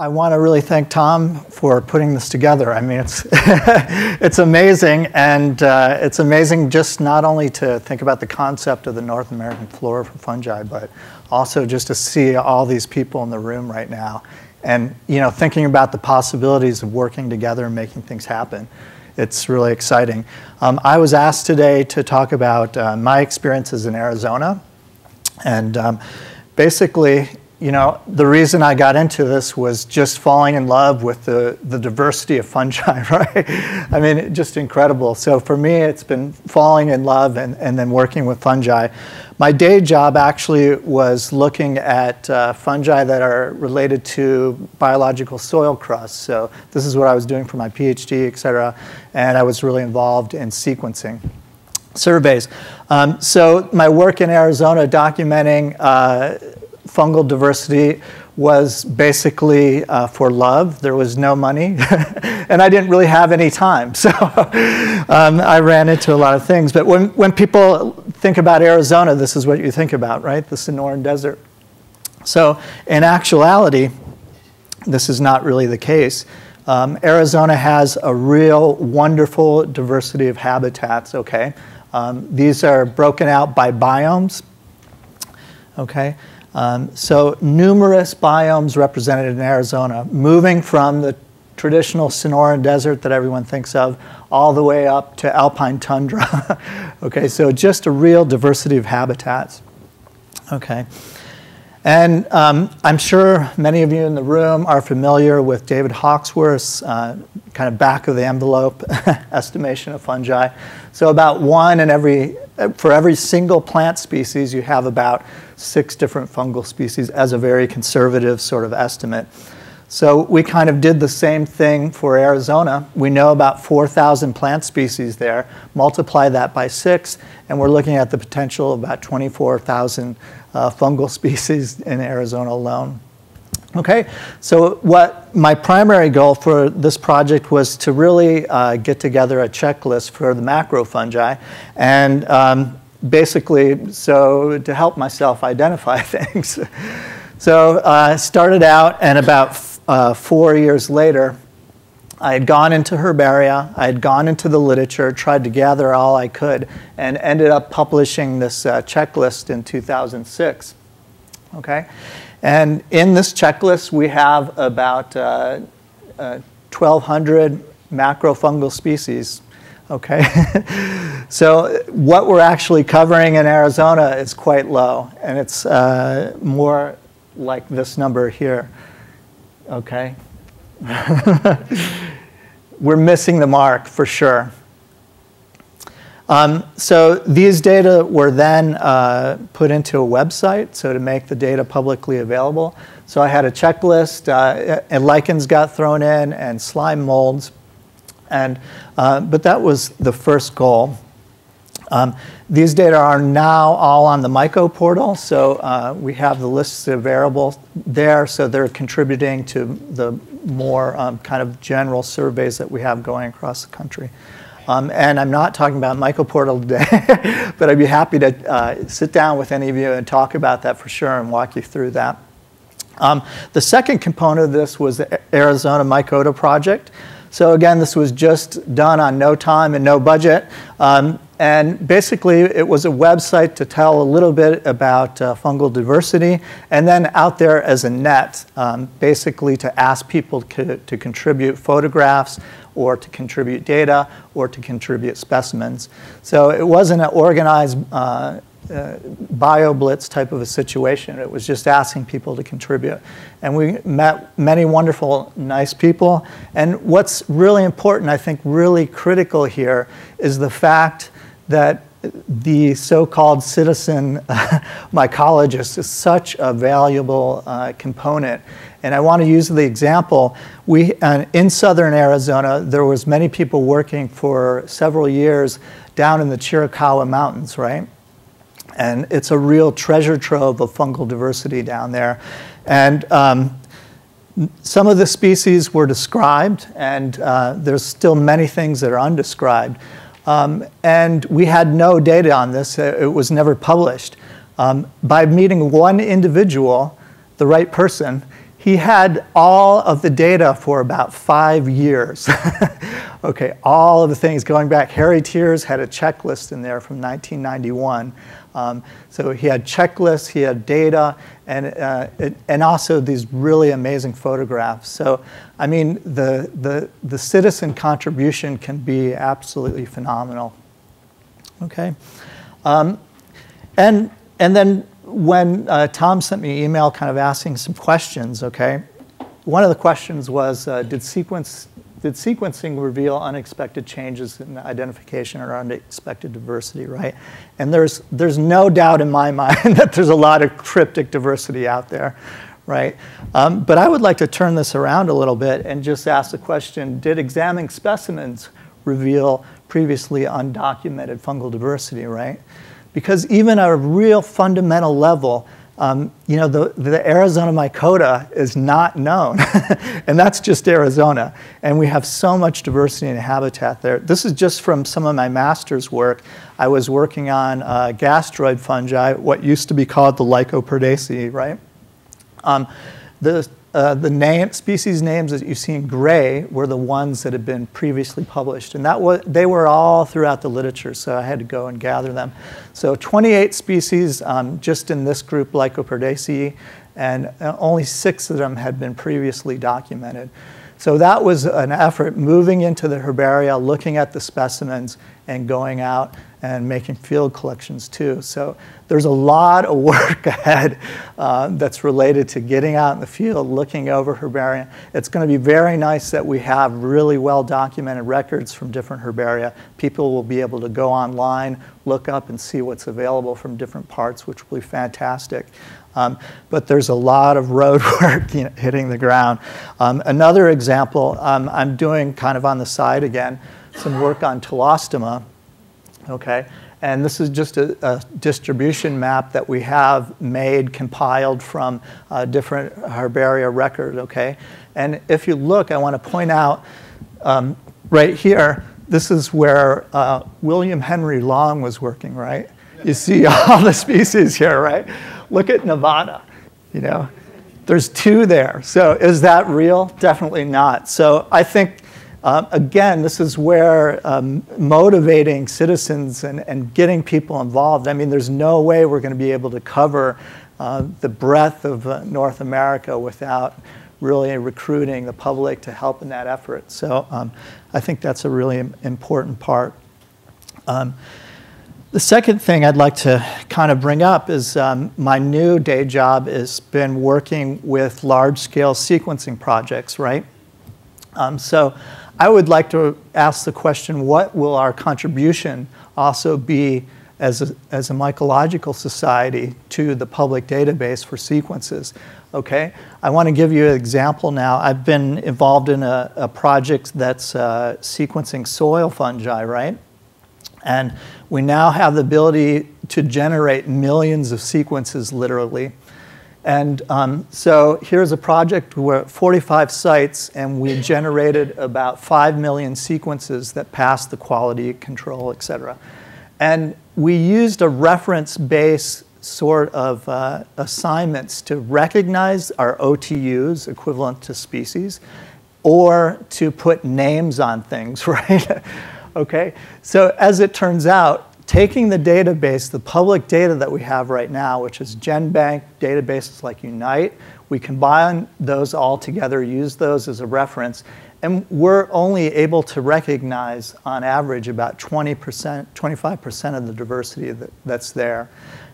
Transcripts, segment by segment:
I want to really thank Tom for putting this together. I mean, it's it's amazing, and uh, it's amazing just not only to think about the concept of the North American flora for fungi, but also just to see all these people in the room right now, and you know, thinking about the possibilities of working together and making things happen. It's really exciting. Um, I was asked today to talk about uh, my experiences in Arizona, and um, basically, you know, the reason I got into this was just falling in love with the, the diversity of fungi, right? I mean, just incredible. So for me, it's been falling in love and, and then working with fungi. My day job actually was looking at uh, fungi that are related to biological soil crust. So this is what I was doing for my PhD, et cetera. And I was really involved in sequencing surveys. Um, so my work in Arizona documenting uh, fungal diversity was basically uh, for love. There was no money, and I didn't really have any time. So um, I ran into a lot of things. But when, when people think about Arizona, this is what you think about, right? The Sonoran Desert. So in actuality, this is not really the case. Um, Arizona has a real wonderful diversity of habitats, okay? Um, these are broken out by biomes, okay? Um, so numerous biomes represented in Arizona, moving from the traditional Sonoran Desert that everyone thinks of all the way up to alpine tundra. okay, so just a real diversity of habitats. Okay. And um, I'm sure many of you in the room are familiar with David Hawksworth's uh, kind of back of the envelope estimation of fungi. So about one in every, for every single plant species, you have about six different fungal species as a very conservative sort of estimate. So we kind of did the same thing for Arizona. We know about 4,000 plant species there. Multiply that by six, and we're looking at the potential of about 24,000 uh, fungal species in Arizona alone. Okay, so what my primary goal for this project was to really uh, get together a checklist for the macro fungi, and um, basically, so to help myself identify things. so I uh, started out, and about uh, four years later, I had gone into herbaria, I had gone into the literature, tried to gather all I could, and ended up publishing this uh, checklist in 2006. Okay? And in this checklist, we have about uh, uh, 1,200 macrofungal species. Okay? so, what we're actually covering in Arizona is quite low, and it's uh, more like this number here. Okay? We're missing the mark for sure. Um, so these data were then uh, put into a website, so to make the data publicly available. So I had a checklist, uh, and lichens got thrown in, and slime molds, and uh, but that was the first goal. Um, these data are now all on the MyCoPortal, so uh, we have the lists of variables there, so they're contributing to the more um, kind of general surveys that we have going across the country. Um, and I'm not talking about MyCoPortal today, but I'd be happy to uh, sit down with any of you and talk about that for sure and walk you through that. Um, the second component of this was the Arizona Mycota project. So again, this was just done on no time and no budget. Um, and basically, it was a website to tell a little bit about uh, fungal diversity, and then out there as a net, um, basically to ask people to, to contribute photographs or to contribute data or to contribute specimens. So it wasn't an organized uh, uh, BioBlitz type of a situation. It was just asking people to contribute. And we met many wonderful, nice people. And what's really important, I think really critical here, is the fact that the so-called citizen mycologist is such a valuable uh, component. And I want to use the example, we, uh, in southern Arizona, there was many people working for several years down in the Chiricahua Mountains, right? And it's a real treasure trove of fungal diversity down there. And um, some of the species were described, and uh, there's still many things that are undescribed. Um, and we had no data on this, it was never published. Um, by meeting one individual, the right person, he had all of the data for about five years. okay, all of the things going back. Harry Thiers had a checklist in there from 1991. Um, so he had checklists, he had data, and, uh, it, and also these really amazing photographs. So, I mean, the, the, the citizen contribution can be absolutely phenomenal. Okay? Um, and, and then when uh, Tom sent me an email kind of asking some questions, okay, one of the questions was, uh, did, sequence, did sequencing reveal unexpected changes in identification or unexpected diversity, right? And there's, there's no doubt in my mind that there's a lot of cryptic diversity out there, right? Um, but I would like to turn this around a little bit and just ask the question, did examining specimens reveal previously undocumented fungal diversity, right? Because even at a real fundamental level, um, you know, the, the Arizona mycota is not known, and that's just Arizona. And we have so much diversity in habitat there. This is just from some of my master's work. I was working on uh, gastroid fungi, what used to be called the Lycoperdaceae, right? Um, the uh, the name, species names that you see in gray were the ones that had been previously published. And that was, they were all throughout the literature, so I had to go and gather them. So 28 species um, just in this group, Lycoperdaceae, and uh, only six of them had been previously documented. So that was an effort moving into the herbaria, looking at the specimens, and going out and making field collections too. So there's a lot of work ahead uh, that's related to getting out in the field, looking over herbaria. It's going to be very nice that we have really well documented records from different herbaria. People will be able to go online, look up and see what's available from different parts, which will be fantastic. Um, but there's a lot of road work you know, hitting the ground. Um, another example, um, I'm doing kind of on the side again, some work on Tulostoma, okay? And this is just a, a, distribution map that we have made, compiled from uh, different herbaria records, okay? And if you look, I want to point out um, right here, this is where uh, William Henry Long was working, right? You see all the species here, right? Look at Nevada, you know. There's two there. So is that real? Definitely not. So I think, um, again, this is where um, motivating citizens and, and getting people involved, I mean, there's no way we're going to be able to cover uh, the breadth of uh, North America without really recruiting the public to help in that effort. So um, I think that's a really important part. Um, the second thing I'd like to kind of bring up is um, my new day job has been working with large scale sequencing projects, right? Um, so I would like to ask the question what will our contribution also be as a, as a mycological society to the public database for sequences? Okay, I want to give you an example now. I've been involved in a, a project that's uh, sequencing soil fungi, right? And we now have the ability to generate millions of sequences literally. And um, so here's a project where 45 sites, and we generated about 5 million sequences that passed the quality control, et cetera. And we used a reference base sort of uh, assignments to recognize our OTUs, equivalent to species, or to put names on things, right? okay? So as it turns out, taking the database, the public data that we have right now, which is GenBank databases like Unite, we combine those all together, use those as a reference, and we're only able to recognize, on average, about 20%, 25% of the diversity that, that's there.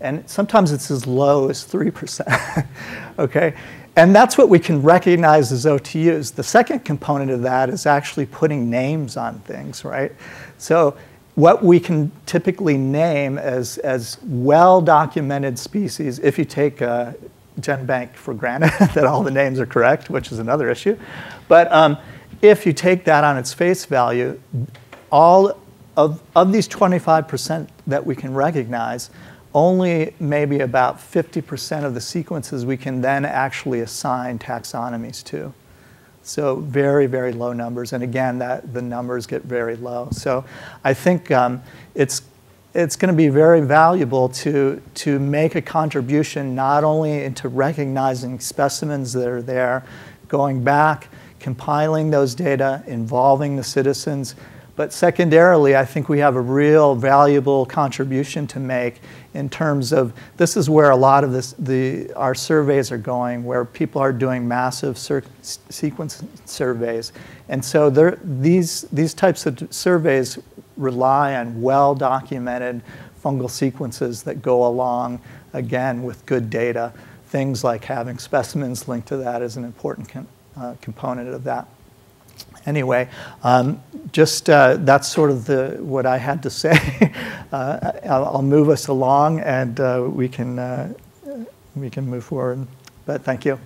And sometimes it's as low as 3%, okay? And that's what we can recognize as OTUs. The second component of that is actually putting names on things, right? So what we can typically name as, as well-documented species, if you take uh, GenBank for granted that all the names are correct, which is another issue, but um, if you take that on its face value, all of, of these 25% that we can recognize, only maybe about 50% of the sequences we can then actually assign taxonomies to. So very, very low numbers. And again, that, the numbers get very low. So I think um, it's, it's going to be very valuable to, to make a contribution not only into recognizing specimens that are there, going back, compiling those data, involving the citizens, but secondarily, I think we have a real valuable contribution to make in terms of this is where a lot of this, the, our surveys are going, where people are doing massive sequence surveys. And so there, these, these types of surveys rely on well-documented fungal sequences that go along, again, with good data. Things like having specimens linked to that is an important com uh, component of that. Anyway, um, just uh, that's sort of the, what I had to say. uh, I'll, I'll, move us along and uh, we, can, uh, we can move forward. But thank you.